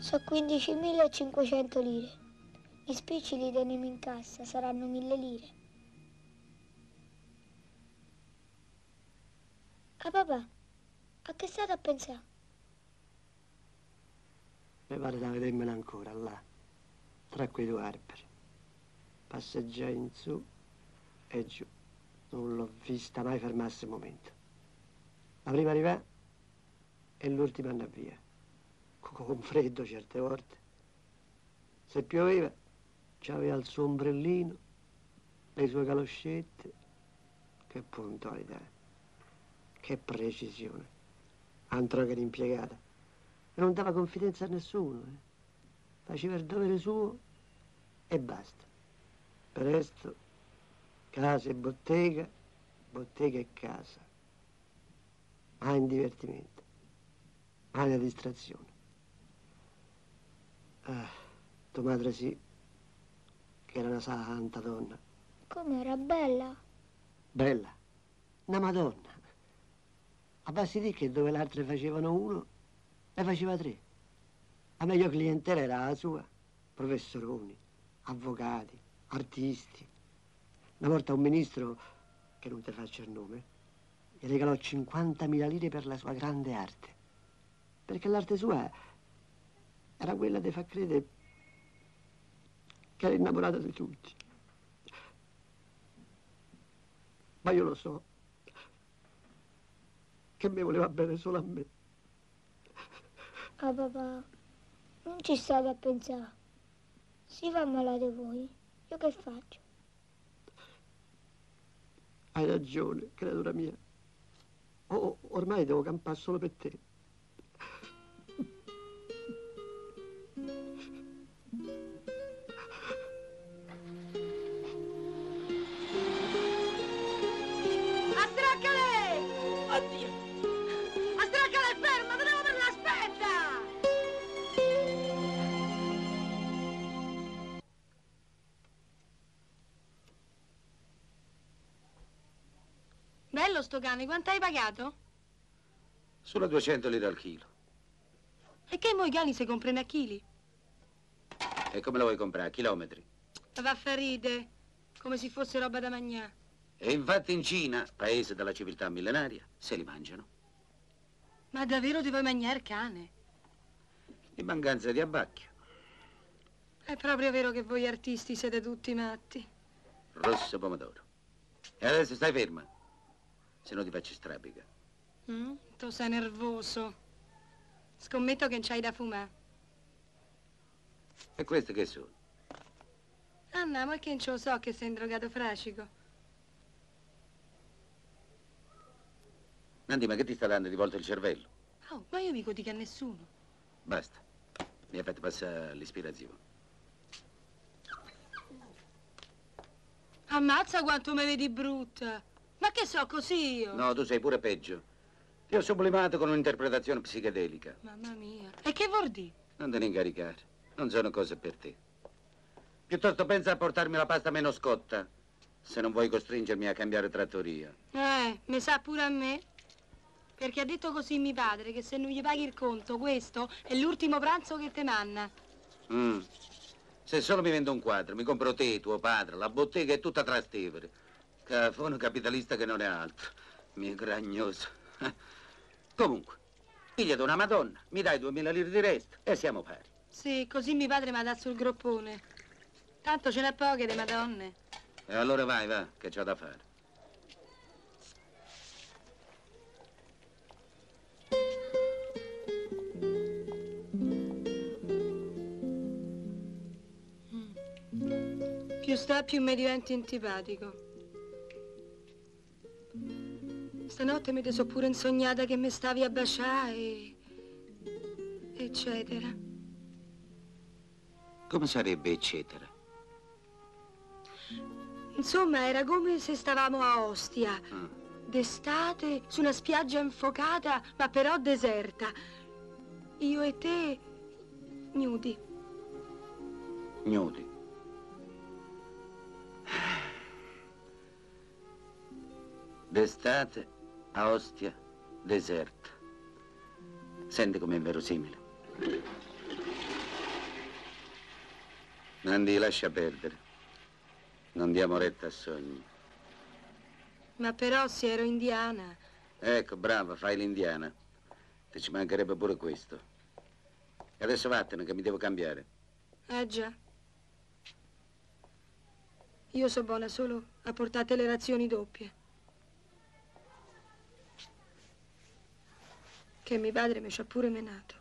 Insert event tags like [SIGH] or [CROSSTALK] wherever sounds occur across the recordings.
So 15.500 lire. Gli spicci li teniamo in cassa, saranno mille lire. Ah papà, a che state a pensare? Mi pare da vedermela ancora là, tra quei due alberi. Passeggiai in su e giù. Non l'ho vista mai fermarsi un momento. La prima arrivà e l'ultima andò via. Con freddo certe volte. Se pioveva, c'aveva il suo ombrellino, le sue caloscette. Che puntualità, che precisione. Altro che l'impiegata. E non dava confidenza a nessuno. Eh. Faceva il dovere suo e basta. Per resto, casa e bottega, bottega e casa. Mai in divertimento, mai una distrazione. Ah, tua madre sì, che era una santa donna. Come era bella? Bella, una madonna. A basti di che dove le altre facevano uno, ne faceva tre. La meglio clientela era la sua, professoroni, avvocati, artisti. Una volta un ministro, che non ti faccio il nome, gli regalò 50.000 lire per la sua grande arte. Perché l'arte sua era quella di far credere che era innamorata di tutti. Ma io lo so che mi voleva bene solo a me. Ah papà, non ci state a pensare. Si fa malate voi, io che faccio? Hai ragione, creatura mia. Oh, ormai devo campare solo per te. Bello sto cane, quanto hai pagato? Solo 200 lire al chilo. E che mo i cani si comprano a chili? E come lo vuoi comprare? A chilometri. Va ferite, come se fosse roba da mangiare. E infatti in Cina, paese della civiltà millenaria, se li mangiano. Ma davvero ti vuoi mangiare cane? In mancanza di abbacchio. È proprio vero che voi artisti siete tutti matti. Rosso pomodoro. E adesso stai ferma. Se no ti faccio strabica. Mm? Tu sei nervoso. Scommetto che non c'hai da fumare. E queste che sono? Anna, ma che non ce lo so che sei un drogato fracico. Nandi, ma che ti sta dando di volta il cervello? Oh, ma io mica dico a nessuno. Basta. Mi ha fatto passare l'ispirazione. Ammazza quanto mi vedi brutta. Ma che so così io? No, tu sei pure peggio. Ti ho sublimato con un'interpretazione psichedelica. Mamma mia. E che vuol dire? Non te ne incaricare. Non sono cose per te. Piuttosto pensa a portarmi la pasta meno scotta, se non vuoi costringermi a cambiare trattoria. Eh, mi sa pure a me. Perché ha detto così mio padre che se non gli paghi il conto, questo è l'ultimo pranzo che te manna. Mm. Se solo mi vendo un quadro, mi compro te, tuo padre, la bottega è tutta trastevere. Cafone capitalista che non è altro. Mio gragnoso. [LAUGHS] Comunque, pigliati una madonna, mi dai 2000 lire di resto e siamo pari. Sì, così mio padre mi ha dato sul groppone. Tanto ce n'è poche le madonne. E allora vai, va, che c'ho da fare. Più sta, più mi diventi antipatico. Stanotte mi te so pure insognata che mi stavi a baciare e... eccetera. Come sarebbe, eccetera? Insomma, era come se stavamo a Ostia, Ah. d'estate, su una spiaggia infuocata, ma però deserta. Io e te, nudi. Nudi. D'estate a Ostia, deserta. Senti com'è inverosimile. Nandi, lascia perdere. Non diamo retta a sogni. Ma però se ero indiana. Ecco, brava, fai l'indiana. Ti ci mancherebbe pure questo. E adesso vattene, che mi devo cambiare. Eh già. Io so buona solo a portate le razioni doppie. Che mio padre mi ci ha pure menato.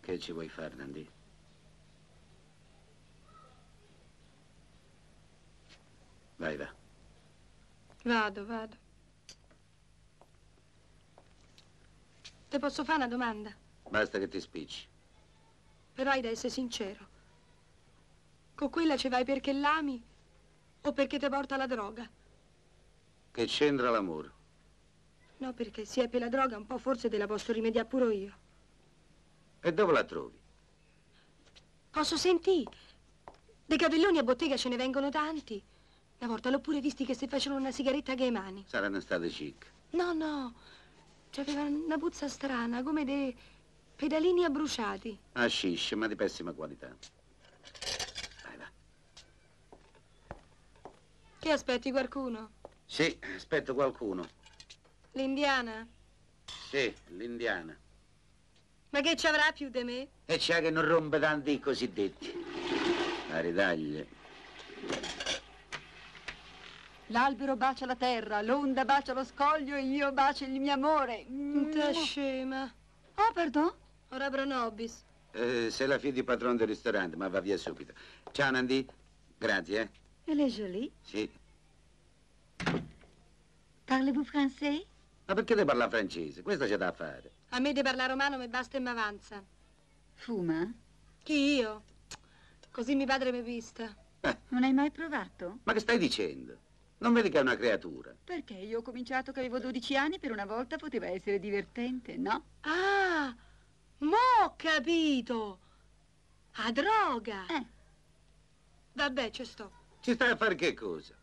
Che ci vuoi fare, Nandi? Vai, va. Vado, vado. Ti posso fare una domanda? Basta che ti spicci. Però hai da essere sincero. Con quella ci vai perché l'ami o perché ti porta la droga? Che c'entra l'amore? No, perché se è per la droga un po' forse te la posso rimediare pure io. E dove la trovi? Posso sentire? Dei cavelloni a bottega ce ne vengono tanti. Una volta l'ho pure visti che si facevano una sigaretta che mani. Saranno state chic. No, no. C'aveva una puzza strana, come dei pedalini abbruciati. Hashish, ma di pessima qualità. Vai, va. Che aspetti qualcuno? Sì, aspetto qualcuno. L'indiana? Sì, l'indiana. Ma che ci avrà più di me? E c'è che non rompe tanti i cosiddetti. A ridaglie. L'albero bacia la terra, l'onda bacia lo scoglio e io bacio il mio amore. Te scema. Oh, pardon? Ora pro nobis. Eh, sei la figlia di padrone del ristorante, ma va via subito. Ciao, Nandi. Grazie, eh. Elle est jolie. Sì. Parlez-vous français? Ma perché devi parlare francese? Questo c'è da fare. A me di parlare romano mi basta e mi avanza. Fuma? Chi io? Così mio padre mi vista. Non hai mai provato? Ma che stai dicendo? Non vedi che è una creatura? Perché io ho cominciato che avevo 12 anni, per una volta poteva essere divertente, no? Ah, mo ho capito. A droga. Eh. Vabbè, ci sto. Ci stai a fare che cosa?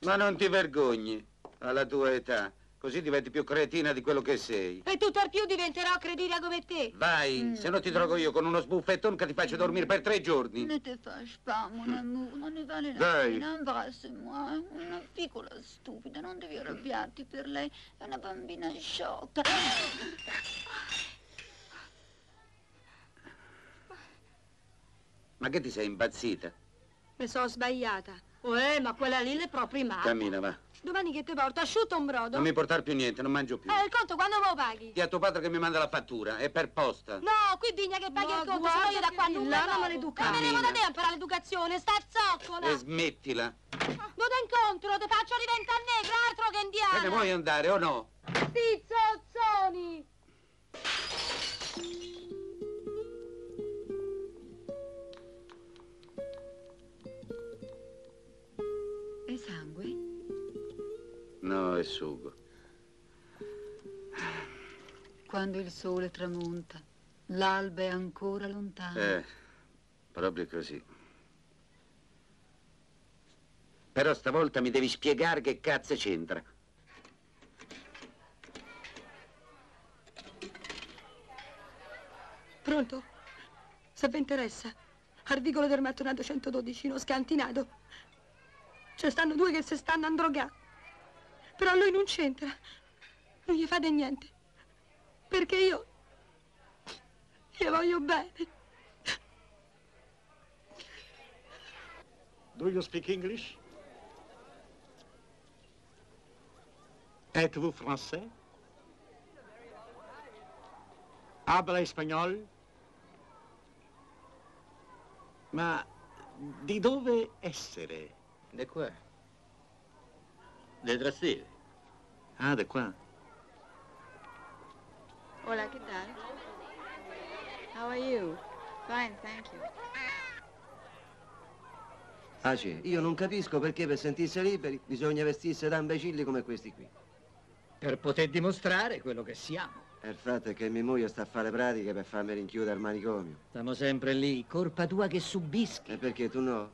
Ma non ti vergogni alla tua età. Così diventi più cretina di quello che sei. E tutt'al più diventerò credita come te. Vai, se no ti drogo io con uno sbuffettone che ti faccio dormire per tre giorni. Ne te fâche pas, mon amour, non ne vale la Dai. pena. Embrasse-moi, una piccola stupida, non devi arrabbiarti per lei, è una bambina sciocca. Ma che ti sei impazzita? Mi sono sbagliata. Eh, ma quella lì è proprio male. Cammina, va. Domani che ti porto? Asciutto un brodo? Non mi portare più niente, non mangio più. Eh, il conto quando me lo paghi? Di a tuo padre che mi manda la fattura, è per posta. No, qui bisogna che paghi Ma il conto, se no io da qua non villana me maleducata. Ma venevo da te a imparare l'educazione, sta zoccola. E smettila. Non ti incontro, ti faccio diventare negra, altro che Te indiana. ne vuoi andare o no? No, è sugo. Quando il sole tramonta, l'alba è ancora lontana. Eh, proprio così. Però stavolta mi devi spiegare che cazzo c'entra. Pronto? Se vi interessa, al vicolo del mattonato 112, uno scantinato. Ci stanno due che si stanno a Però lui non c'entra. Non gli fate niente. Perché io... Io voglio bene. Do you speak English? Êtes-vous français? Habla espagnol? Ma di dove essere? Da qua. Del Trastevere. Ah, da qua. Hola, ¿qué tal? How are you? Fine, thank you. Ace, io non capisco perché per sentirsi liberi bisogna vestirsi da imbecilli come questi qui. Per poter dimostrare quello che siamo. E il fatto è che mia moglie sta a fare pratiche per farmi rinchiudere al manicomio. Stiamo sempre lì, colpa tua che subischi. E perché tu no?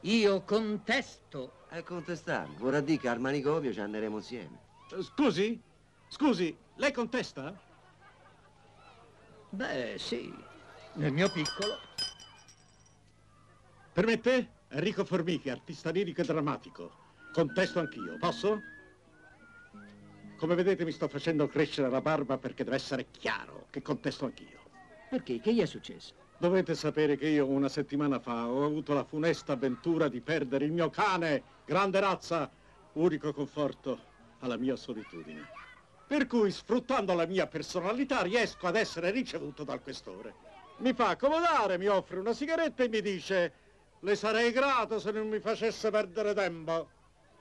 Io contesto. E contestare. Vorrà dire che al manicomio ci andremo insieme. Eh, Scusi? Scusi, lei contesta? Beh, sì, nel mio piccolo. Permette? Enrico Formichi, artista lirico e drammatico. Contesto anch'io, posso? Come vedete mi sto facendo crescere la barba perché deve essere chiaro che contesto anch'io. Perché? Che gli è successo? Dovete sapere che io una settimana fa ho avuto la funesta avventura di perdere il mio cane, grande razza, unico conforto alla mia solitudine. Per cui, sfruttando la mia personalità, riesco ad essere ricevuto dal questore. Mi fa accomodare, mi offre una sigaretta e mi dice le sarei grato se non mi facesse perdere tempo.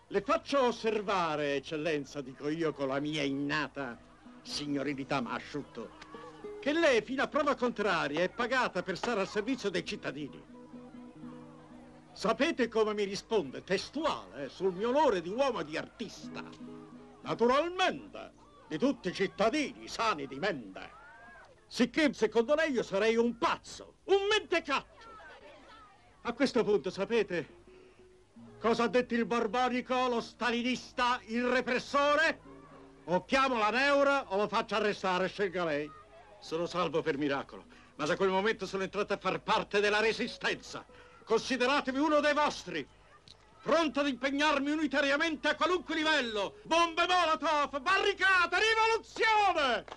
Le faccio osservare, eccellenza, dico io con la mia innata signorilità ma asciutto, che lei fino a prova contraria è pagata per stare al servizio dei cittadini. Sapete come mi risponde? Testuale, eh, sul mio onore di uomo e di artista. Naturalmente, di tutti i cittadini sani di mente. Sicché, secondo lei, io sarei un pazzo, un mentecatto. A questo punto, sapete cosa ha detto il barbarico, lo stalinista, il repressore? O chiamo la neura o lo faccio arrestare, scelga lei. Sono salvo per miracolo, ma da quel momento sono entrato a far parte della resistenza. Consideratevi uno dei vostri, pronto ad impegnarmi unitariamente a qualunque livello. Bombe Molotov, barricate, rivoluzione!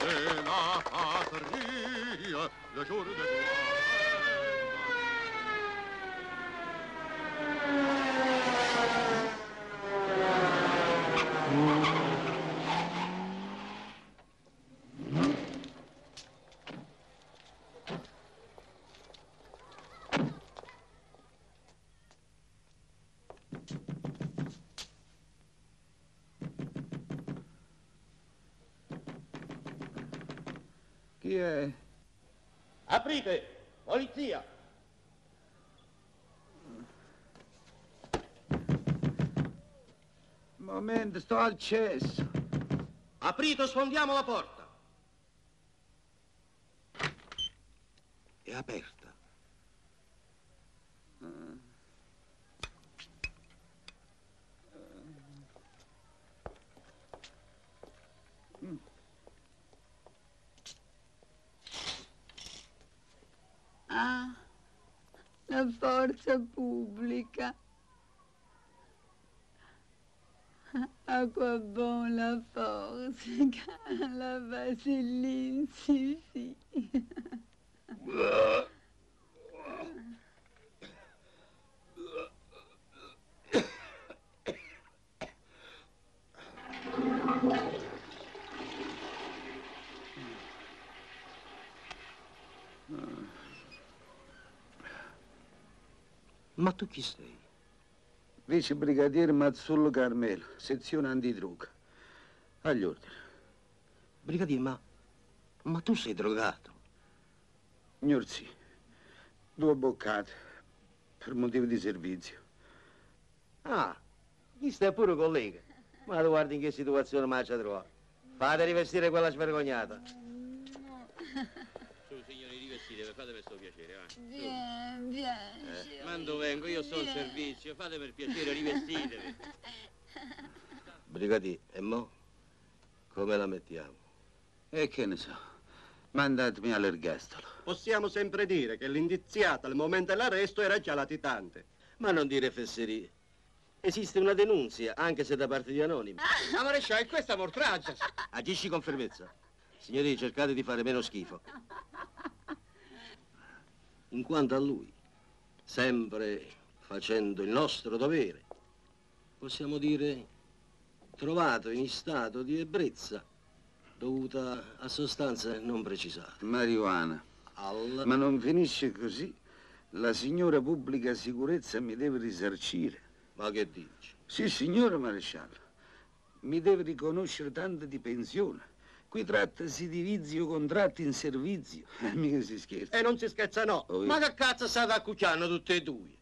de la patrie, le jour de gloire. Chi è? Aprite! Polizia! Momento, sto al cesso. Aprite o sfondiamo la porta! È aperta. Ah, la forza pubblica. Acqua bon [LAUGHS] la forza, la vasellin si fi. Ma tu chi sei? Vice brigadiere Mazzullo Carmelo, sezione antidroga. Agli ordini. Brigadiere, ma... Ma tu sei drogato. Signor sì, due boccate per motivo di servizio. Ah, chi stai pure collega. Ma tu guardi in che situazione mi ci trovato. Fate rivestire quella svergognata. Su, rivestitevi, fatemi questo piacere, va. Vieni, vieni. Quando vengo, io sto al servizio, fatemi il piacere, rivestitevi. [LAUGHS] Brigadiere, e mo? Come la mettiamo? E che ne so, mandatemi all'ergastolo. Possiamo sempre dire che l'indiziata al momento dell'arresto era già latitante. Ma non dire fesserie. Esiste una denunzia, anche se da parte di anonimi. Ah, maresciallo, e questa mortraggia! Agisci con fermezza. Signori, cercate di fare meno schifo. In quanto a lui, sempre facendo il nostro dovere, possiamo dire trovato in stato di ebbrezza dovuta a sostanze non precisate. Marijuana. Al... Ma non finisce così. La signora pubblica sicurezza mi deve risarcire. Ma che dici? Sì, signore maresciallo. Mi deve riconoscere tanto di pensione. Qui trattasi di vizio contratti in servizio. Eh, [LAUGHS] mica si scherza. E non si scherza no. Oh, io- Ma che cazzo state accucciando tutti e due?